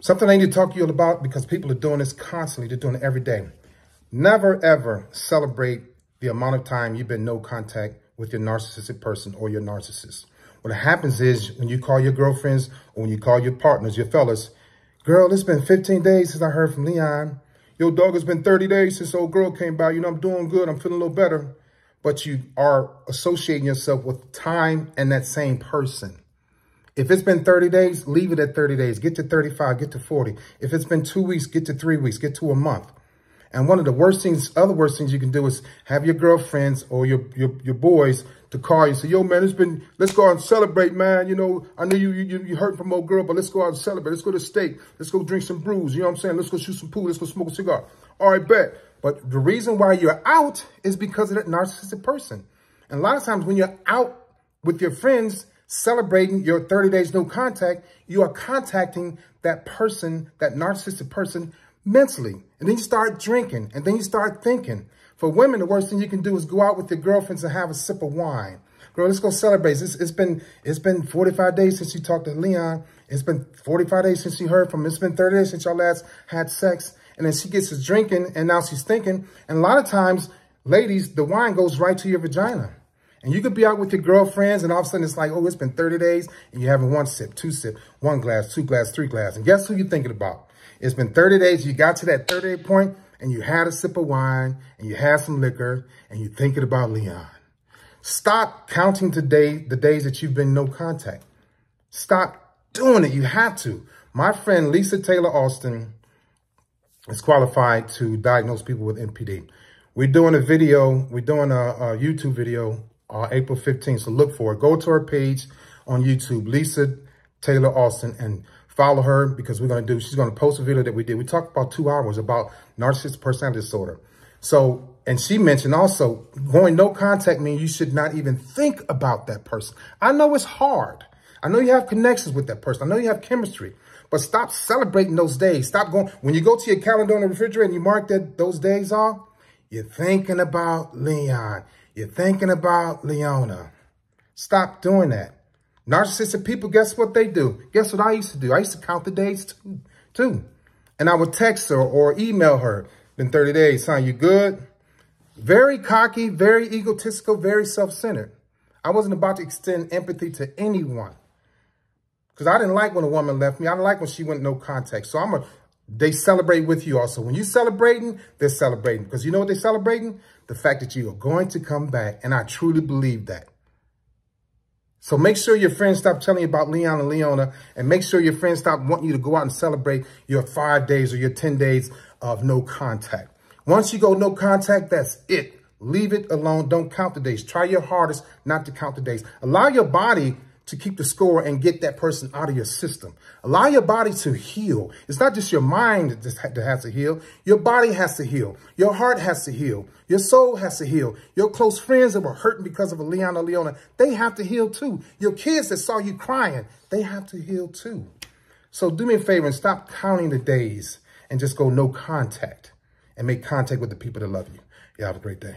Something I need to talk to you about because people are doing this constantly. They're doing it every day. Never, ever celebrate the amount of time you've been no contact with your narcissistic person or your narcissist. What happens is when you call your girlfriends or when you call your partners, your fellas, girl, it's been 15 days since I heard from Leon. Yo, dog, it's been 30 days since old girl came by. You know, I'm doing good. I'm feeling a little better. But you are associating yourself with time and that same person. If it's been 30 days, leave it at 30 days. Get to 35, get to 40. If it's been two weeks, get to three weeks, get to a month. And one of the worst things, other worst things you can do is have your girlfriends or your, your, your boys to call you say, yo, man, it's been, let's go out and celebrate, man. You know, I know you, you, you hurt from old girl, but let's go out and celebrate. Let's go to steak. Let's go drink some brews. You know what I'm saying? Let's go shoot some pool. Let's go smoke a cigar. All right, bet. But the reason why you're out is because of that narcissistic person. And a lot of times when you're out with your friends, celebrating your 30 days no contact, you are contacting that person, that narcissistic person mentally. And then you start drinking and then you start thinking. For women, the worst thing you can do is go out with your girlfriends and have a sip of wine. Girl, let's go celebrate. It's, it's been it's been 45 days since you talked to Leon. It's been 45 days since you heard from him. It's been 30 days since y'all last had sex. And then she gets to drinking and now she's thinking. And a lot of times, ladies, the wine goes right to your vagina. And you could be out with your girlfriends and all of a sudden it's like, oh, it's been 30 days and you haven't one sip, two sip, one glass, two glass, three glass. And guess who you're thinking about? It's been 30 days. You got to that 30 day point and you had a sip of wine and you had some liquor and you're thinking about Leon. Stop counting today the days that you've been no contact. Stop doing it. You have to. My friend Lisa Taylor Austin is qualified to diagnose people with NPD. We're doing a video, we're doing a, a YouTube video uh, April 15th. So look for it. Go to her page on YouTube, Lisa Taylor Austin, and follow her because we're going to do, she's going to post a video that we did. We talked about two hours about narcissistic personality disorder. So, and she mentioned also going no contact means you should not even think about that person. I know it's hard. I know you have connections with that person. I know you have chemistry, but stop celebrating those days. Stop going, when you go to your calendar on the refrigerator and you mark that those days off, you're thinking about Leon. You're thinking about Leona. Stop doing that. Narcissistic people, guess what they do? Guess what I used to do? I used to count the days too. too. And I would text her or email her in 30 days. Son, you good? Very cocky, very egotistical, very self-centered. I wasn't about to extend empathy to anyone. Because I didn't like when a woman left me. I didn't like when she went no contact. So I'm a, they celebrate with you also. When you're celebrating, they're celebrating. Because you know what they're celebrating? The fact that you are going to come back. And I truly believe that. So make sure your friends stop telling you about Leon and Leona. And make sure your friends stop wanting you to go out and celebrate your five days or your 10 days of no contact. Once you go no contact, that's it. Leave it alone. Don't count the days. Try your hardest not to count the days. Allow your body to keep the score and get that person out of your system. Allow your body to heal. It's not just your mind that has to heal. Your body has to heal. Your heart has to heal. Your soul has to heal. Your close friends that were hurting because of a Leon or Leona, they have to heal too. Your kids that saw you crying, they have to heal too. So do me a favor and stop counting the days and just go no contact and make contact with the people that love you. Y'all have a great day.